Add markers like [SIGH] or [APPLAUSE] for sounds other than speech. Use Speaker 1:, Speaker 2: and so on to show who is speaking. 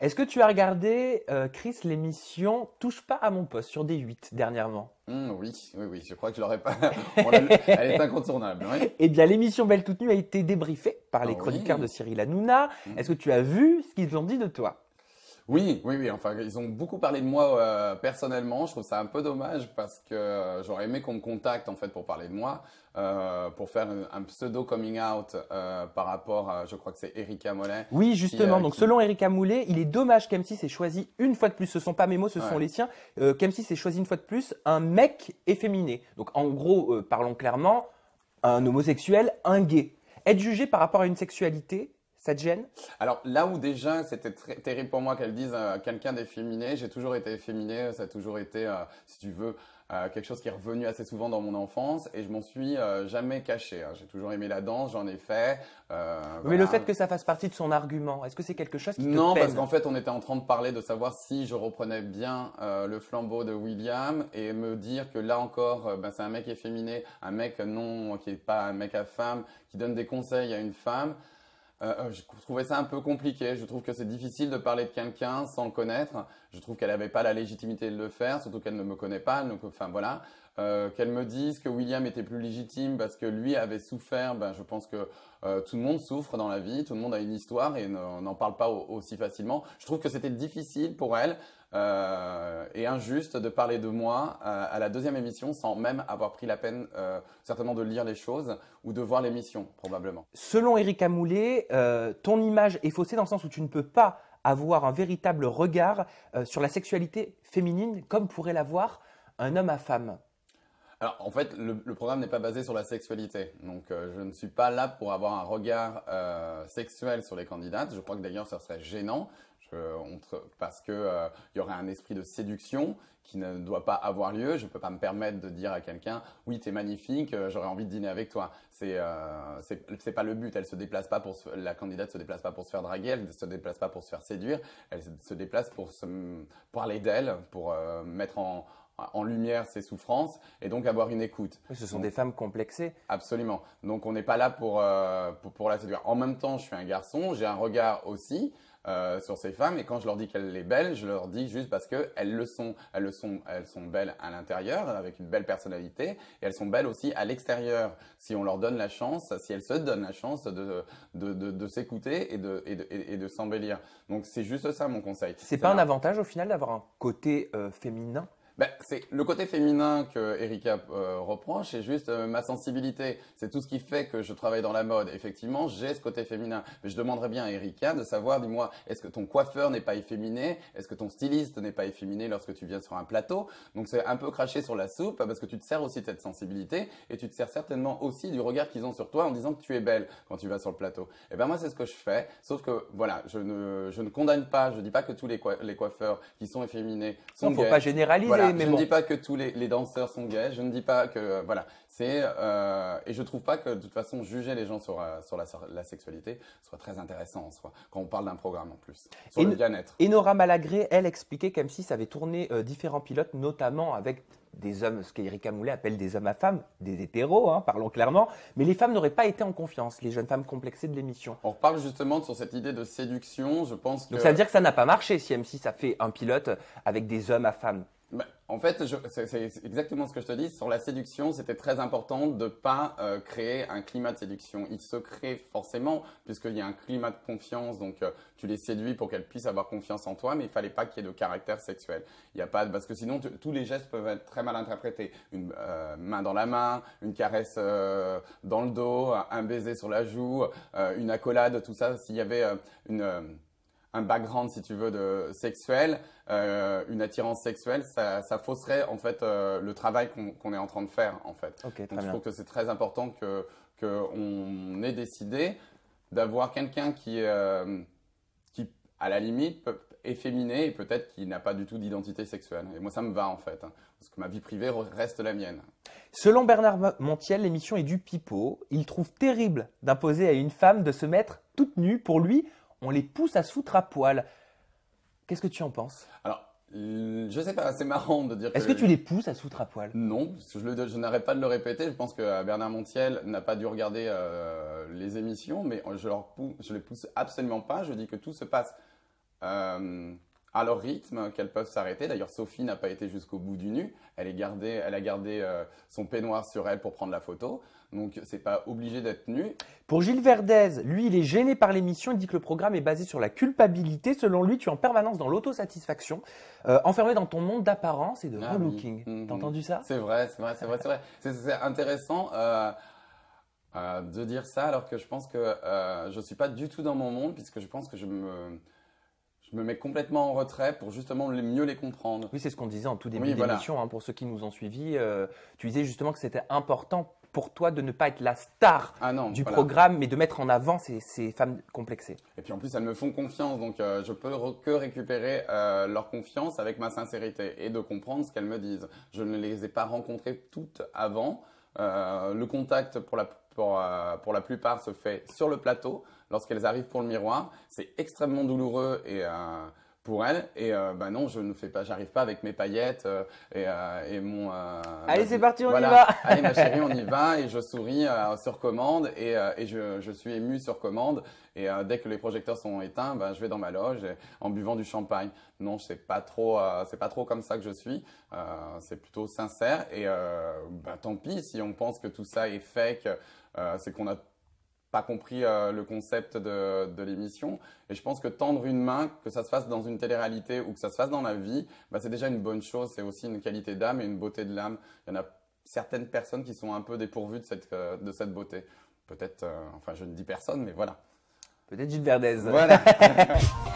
Speaker 1: Est-ce que tu as regardé, euh, Chris, l'émission Touche pas à mon poste sur D8 dernièrement?
Speaker 2: Mmh, oui, oui, oui, je crois que je l'aurais pas. [LAUGHS] Elle est incontournable. oui.
Speaker 1: Eh bien, l'émission Belle toute nue a été débriefée par les
Speaker 2: Ah
Speaker 1: chroniqueurs
Speaker 2: oui.
Speaker 1: de Cyril Hanouna.
Speaker 2: Mhm.
Speaker 1: Est-ce que tu as vu ce qu'ils ont dit de toi?
Speaker 2: Oui, oui, oui. Enfin, ils ont beaucoup parlé de moi euh, personnellement. Je trouve ça un peu dommage parce que euh, j'aurais aimé qu'on me contacte en fait pour parler de moi, euh, pour faire un, un pseudo coming out euh, par rapport à, je crois que c'est Erika Mollet.
Speaker 1: Oui, justement. Donc,
Speaker 2: qui-
Speaker 1: selon Erika Moulet, il est dommage qu'M6 ait choisi une fois de plus, ce sont pas mes mots, ce sont les siens, euh, qu'M6 ait choisi une fois de plus un mec efféminé. Donc, en gros, parlons clairement, un homosexuel, un gay. Être jugé par rapport à une sexualité, ça te gêne?
Speaker 2: Alors là où déjà c'était très terrible pour moi qu'elle dise euh, quelqu'un d'efféminé, j'ai toujours été efféminé, ça a toujours été, euh, si tu veux, euh, quelque chose qui est revenu assez souvent dans mon enfance et je m'en suis jamais caché. hein. J'ai toujours aimé la danse, j'en ai fait.
Speaker 1: Mais le fait que ça fasse partie de son argument, est-ce que c'est quelque chose qui te
Speaker 2: Non, parce qu'en fait, on était en train de parler de savoir si je reprenais bien le flambeau de William et me dire que là encore, ben, c'est un mec efféminé, un mec non, qui n'est pas un mec à femme, qui donne des conseils à une femme. Euh, euh, je trouvais ça un peu compliqué. Je trouve que c'est difficile de parler de quelqu'un sans le connaître. Je trouve qu'elle n'avait pas la légitimité de le faire, surtout qu'elle ne me connaît pas. Enfin voilà. Euh, qu'elle me dise que William était plus légitime parce que lui avait souffert, ben, je pense que euh, tout le monde souffre dans la vie, tout le monde a une histoire et ne- n'en parle pas au- aussi facilement. Je trouve que c'était difficile pour elle euh, et injuste de parler de moi à la deuxième émission sans même avoir pris la peine certainement de lire les choses ou de voir l'émission probablement.
Speaker 1: Selon Erika Moulet, euh, ton image est faussée dans le sens où tu ne peux pas avoir un véritable regard sur la sexualité féminine comme pourrait l'avoir un homme à femme.
Speaker 2: Alors, en fait, le, programme n'est pas basé sur la sexualité. Donc, euh, je ne suis pas là pour avoir un regard euh, sexuel sur les candidates. Je crois que d'ailleurs, ça serait gênant parce que euh, y aurait un esprit de séduction qui ne doit pas avoir lieu. Je ne peux pas me permettre de dire à quelqu'un, oui, tu es magnifique, euh, j'aurais envie de dîner avec toi. C'est euh, c'est pas le but. Elle se déplace pas pour se- la candidate se déplace pas pour se faire draguer, elle se déplace pas pour se faire séduire. Elle se- déplace pour se, parler d'elle, pour mettre en en lumière ses souffrances et donc avoir une écoute.
Speaker 1: Oui, ce sont
Speaker 2: Donc,
Speaker 1: des femmes complexées.
Speaker 2: Absolument. Donc on n'est pas là pour, euh, pour, pour la séduire. En même temps, je suis un garçon, j'ai un regard aussi euh, sur ces femmes et quand je leur dis qu'elles sont belles, je leur dis juste parce qu'elles le sont. Elles le sont, elles sont belles à l'intérieur avec une belle personnalité et elles sont belles aussi à l'extérieur. Si on leur donne la chance, si elles se donnent la chance de, de, de, de s'écouter et de, et de, et de s'embellir. Donc c'est juste ça mon conseil.
Speaker 1: C'est pas un
Speaker 2: un
Speaker 1: avantage au final d'avoir un côté euh, féminin?
Speaker 2: Ben, c'est le côté féminin que Erika euh, reproche, c'est juste euh, ma sensibilité. C'est tout ce qui fait que je travaille dans la mode. Effectivement, j'ai ce côté féminin. Mais je demanderais bien à Erika de savoir, dis-moi, est-ce que ton coiffeur n'est pas efféminé? Est-ce que ton styliste n'est pas efféminé lorsque tu viens sur un plateau? Donc c'est un peu craché sur la soupe parce que tu te sers aussi de cette sensibilité et tu te sers certainement aussi du regard qu'ils ont sur toi en disant que tu es belle quand tu vas sur le plateau. Et ben moi c'est ce que je fais, sauf que voilà, je ne, je ne condamne pas, je dis pas que tous les, les coiffeurs qui sont efféminés sont
Speaker 1: Il ne faut
Speaker 2: gays.
Speaker 1: pas généraliser,
Speaker 2: Voilà,
Speaker 1: mais
Speaker 2: je
Speaker 1: bon.
Speaker 2: ne dis pas que tous les, les danseurs sont gays, je ne dis pas que euh, voilà, c'est euh, et je trouve pas que de toute façon juger les gens sur euh, sur la, la sexualité soit très intéressant en soi quand on parle d'un programme en plus sur
Speaker 1: Et
Speaker 2: le bien-être.
Speaker 1: Et Nora Malagré, elle expliquait qu'M6 avait tourné euh, différents pilotes, notamment avec des hommes, ce qu'Erika Moulet appelle des hommes à femmes, des hétéros, hein, parlons clairement, mais les femmes n'auraient pas été en confiance, les jeunes femmes complexées de l'émission.
Speaker 2: On reparle justement sur cette idée de séduction. Je pense que
Speaker 1: Donc ça veut dire que ça n'a pas marché si M6 a fait un pilote avec des hommes à femmes.
Speaker 2: Ben, en fait, c'est exactement ce que je te dis. Sur la séduction, c'était très important de ne pas euh, créer un climat de séduction. Il se crée forcément, puisqu'il y a un climat de confiance. Donc, euh, tu les séduis pour qu'elles puissent avoir confiance en toi, mais il fallait pas qu'il y ait de caractère sexuel. Il y a pas parce que sinon, tous les gestes peuvent être très mal interprétés. Une euh, main dans la main, une caresse dans le dos, un baiser sur la joue, une accolade, tout ça. S'il y avait un background, si tu veux, de sexuel, euh, une attirance sexuelle, ça, ça fausserait en fait euh, le travail qu'on est en train de faire en fait. Donc je trouve que c'est très important que qu'on ait décidé d'avoir quelqu'un qui euh, qui à la limite peut, est féminé et peut-être qui n'a pas du tout d'identité sexuelle. Et moi ça me va en fait, hein, parce que ma vie privée re- reste la mienne.
Speaker 1: Selon Bernard Mo- Montiel, l'émission est du pipeau. Il trouve terrible d'imposer à une femme de se mettre toute nue. Pour lui, on les pousse à se foutre à poil. Qu'est-ce que tu en penses?
Speaker 2: Alors je sais pas, c'est marrant de dire.
Speaker 1: Est-ce que tu les pousses à se foutre à poil?
Speaker 2: Non, parce que je, le- je n'arrête pas de le répéter. Je pense que euh, Bernard Montiel n'a pas dû regarder euh, les émissions, mais je leur pou- je les pousse absolument pas. Je dis que tout se passe euh, à leur rythme, qu'elles peuvent s'arrêter. D'ailleurs, Sophie n'a pas été jusqu'au bout du nu. Elle, est gardée, elle a gardé euh, son peignoir sur elle pour prendre la photo. Donc, c'est pas obligé d'être nu.
Speaker 1: Pour Gilles Verdez, lui, il est gêné par l'émission. Il dit que le programme est basé sur la culpabilité. Selon lui, tu es en permanence dans l'autosatisfaction, euh, enfermé dans ton monde d'apparence et de
Speaker 2: Ah oui.
Speaker 1: relooking.
Speaker 2: Mhm.
Speaker 1: T'as entendu ça?
Speaker 2: C'est vrai, c'est vrai, c'est vrai, c'est vrai. C'est intéressant euh, euh, de dire ça alors que je pense que euh, je suis pas du tout dans mon monde puisque je pense que je me, je me mets complètement en retrait pour justement mieux les comprendre.
Speaker 1: Oui, c'est ce qu'on disait en tout début
Speaker 2: Oui, voilà.
Speaker 1: d'émission. hein, pour ceux qui nous ont suivis, euh, tu disais justement que c'était important pour toi de ne pas être la star
Speaker 2: Ah non,
Speaker 1: du
Speaker 2: voilà.
Speaker 1: programme, mais de mettre en avant ces, ces femmes complexées.
Speaker 2: Et puis en plus, elles me font confiance, donc euh, je peux que récupérer euh, leur confiance avec ma sincérité et de comprendre ce qu'elles me disent. Je ne les ai pas rencontrées toutes avant. Euh, le contact pour la, pour, euh, pour la plupart se fait sur le plateau lorsqu'elles arrivent pour le miroir. C'est extrêmement douloureux et euh, pour elles. Et euh, bah non, je ne fais pas, j'arrive pas avec mes paillettes euh, et, euh, et mon. euh,
Speaker 1: Allez, c'est parti, on y va. [LAUGHS]
Speaker 2: Allez, ma chérie, on y [LAUGHS] va et je souris euh, sur commande et, euh, et je, je suis ému sur commande. Et euh, dès que les projecteurs sont éteints, bah, je vais dans ma loge et- en buvant du champagne. Non, c'est pas trop, euh, c'est pas trop comme ça que je suis. Euh, c'est plutôt sincère et euh, bah, tant pis si on pense que tout ça est fake. euh, c'est qu'on n'a pas compris euh, le concept de, de l'émission. Et je pense que tendre une main, que ça se fasse dans une télé-réalité ou que ça se fasse dans la vie, bah, c'est déjà une bonne chose. C'est aussi une qualité d'âme et une beauté de l'âme. Il y en a certaines personnes qui sont un peu dépourvues de cette, euh, de cette beauté. Peut-être, euh, enfin, je ne dis personne, mais voilà.
Speaker 1: Peut-être Gilles Verdez.
Speaker 2: Voilà. [LAUGHS]